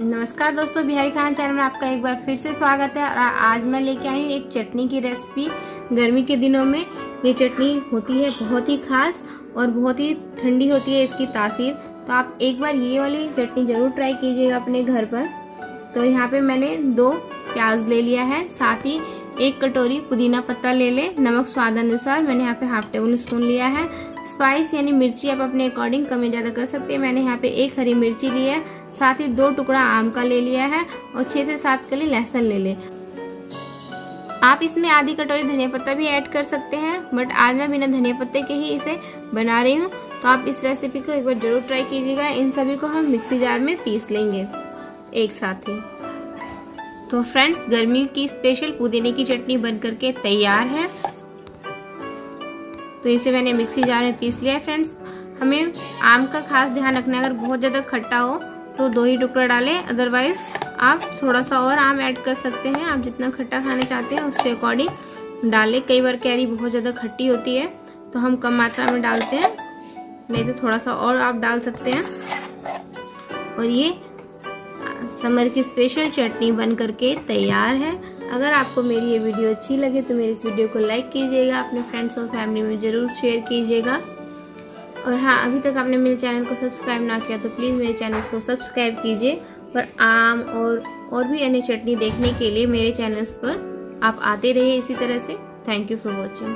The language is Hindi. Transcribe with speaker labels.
Speaker 1: नमस्कार दोस्तों, बिहारी खाना चैनल में आपका एक बार फिर से स्वागत है। और आज मैं लेके आई हूँ एक चटनी की रेसिपी गर्मी के दिनों में ये चटनी होती है बहुत ही खास और बहुत ही ठंडी होती है इसकी तासीर। तो आप एक बार ये वाली चटनी ज़रूर ट्राई कीजिएगा अपने घर पर। तो यहाँ पे मैंने दो प्याज ले लिया है, साथ ही एक कटोरी पुदीना पत्ता ले ले। नमक स्वाद अनुसार मैंने यहाँ पे हाफ़ टेबल स्पून लिया है। स्पाइस यानी मिर्ची आप अपने अकॉर्डिंग कम ज़्यादा कर सकते हैं। मैंने यहाँ पे एक हरी मिर्ची ली है। साथ ही दो टुकड़ा आम का ले लिया है और छह से सात कली लहसुन ले ले। आप इसमें आधी कटोरी धनिया पत्ता भी ऐड कर सकते हैं, बट आज मैं बिना धनिया पत्ते के ही इसे बना रही हूँ तो आप इस रेसिपी को एक बार ज़रूर ट्राई कीजिएगा। इन सभी को हम मिक्सी जार में पीस लेंगे, एक साथ ही। तो फ्रेंड्स गर्मी की स्पेशल पुदीने की चटनी बन करके तैयार है। तो इसे मैंने मिक्सी जार में पीस लिया है फ्रेंड्स हमें आम का खास ध्यान रखना है, अगर बहुत ज़्यादा खट्टा हो तो दो ही टुकड़ा डालें। अदरवाइज़ आप थोड़ा सा और आम ऐड कर सकते हैं। आप जितना खट्टा खाना चाहते हैं, उसके अकॉर्डिंग डालें। कई बार कैरी बहुत ज़्यादा खट्टी होती है तो हम कम मात्रा में डालते हैं। नहीं तो थोड़ा सा और आप डाल सकते हैं। और ये समर की स्पेशल चटनी बन करके तैयार है। अगर आपको मेरी ये वीडियो अच्छी लगे तो मेरी इस वीडियो को लाइक कीजिएगा। अपने फ्रेंड्स और फैमिली में ज़रूर शेयर कीजिएगा। और हाँ अभी तक आपने मेरे चैनल को सब्सक्राइब ना किया तो प्लीज़ मेरे चैनल को सब्सक्राइब कीजिए। और आम और और भी अन्य चटनी देखने के लिए मेरे चैनल्स पर आप आते रहिए इसी तरह से। Thank you for watching